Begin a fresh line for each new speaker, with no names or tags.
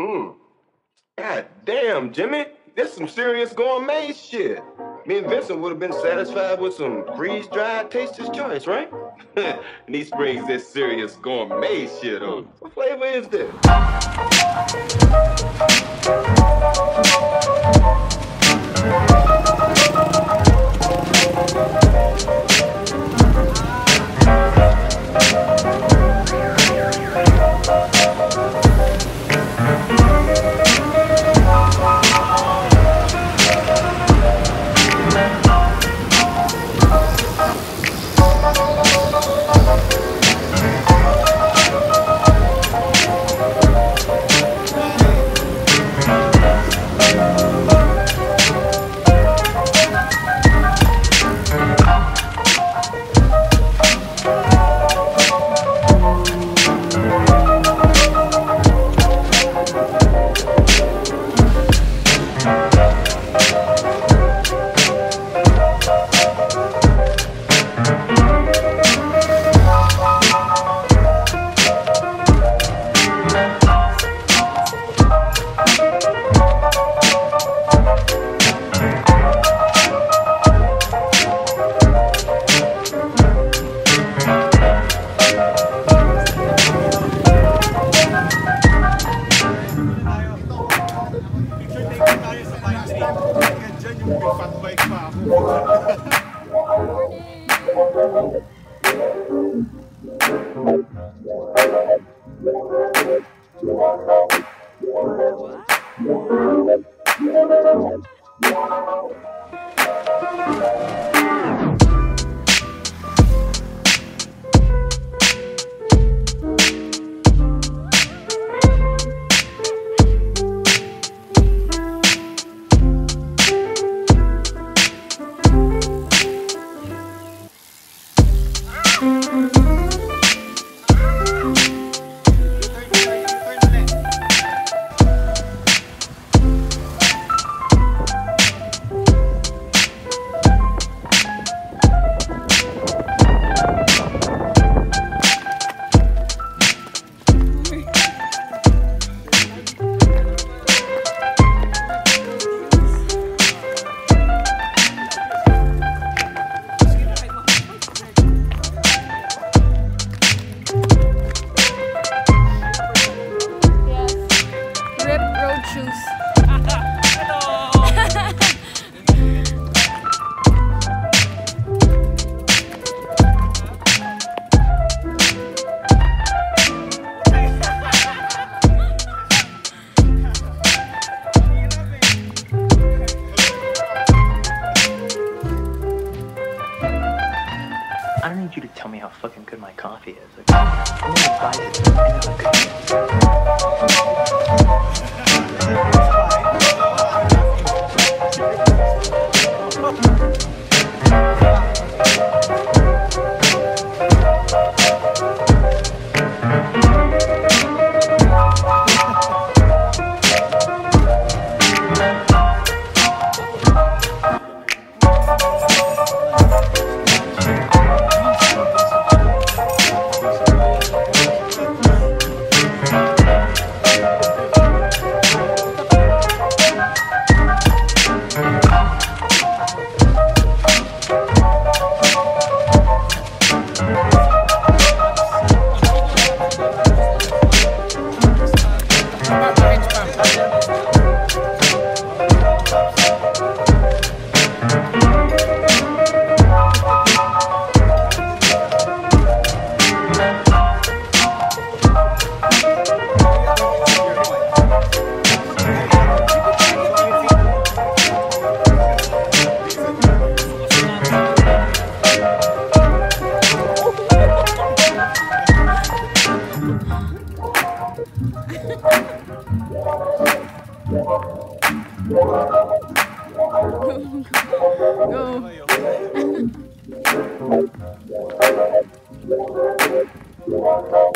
Hmm. God damn, Jimmy. This some serious gourmet shit. Me and Vincent would have been satisfied with some freeze-dried taster's choice, right? and he springs this serious gourmet shit on. What flavor is this?
Yes.
Don't need you to tell me how fucking good my coffee is. I'm gonna buy. I go,
go.